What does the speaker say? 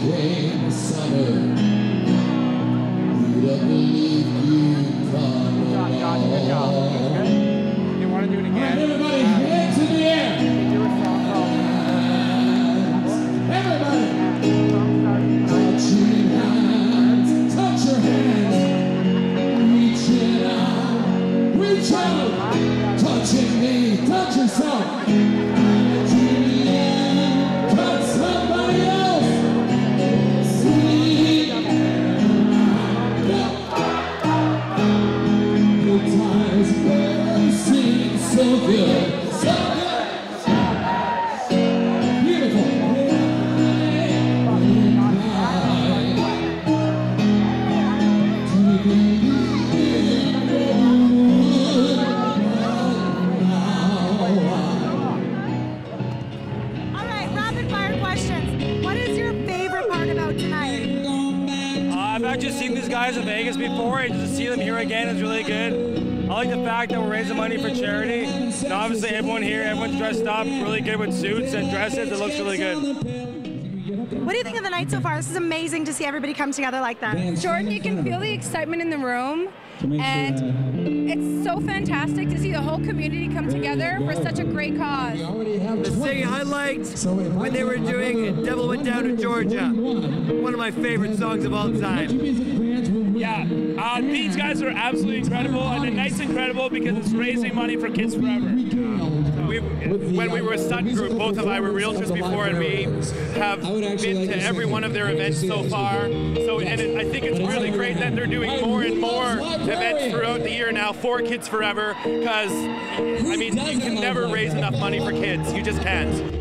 The summer. You don't come John, John, good job. Good. You want to do it again? everybody, hands in the air. Do it from Everybody, touching hands, touch your hands, reaching out, reach out, touching me, touch yourself. Seem so good, so good. Beautiful. All right, rapid fire questions. What is your favorite part about tonight? Uh, I've actually seen these guys in Vegas before, and to see them here again is really good. I like the fact that we're raising money for charity. And obviously, everyone here, everyone's dressed up really good with suits and dresses. It looks really good. What do you think of the night so far? This is amazing to see everybody come together like that. Jordan, you can feel the excitement in the room, and it's so fantastic to see the whole community come together for such a great cause. The thing I liked when they were doing Devil Went Down to Georgia. One of my favorite songs of all time. Uh, these guys are absolutely incredible, and the night's incredible because it's raising money for Kids Forever. We, when we were a stunt group, both of I were realtors before, and we have been to every one of their events so far. So, and it, I think it's really great that they're doing more and more events throughout the year now for Kids Forever, because I mean, you can never raise enough money for kids. You just can't.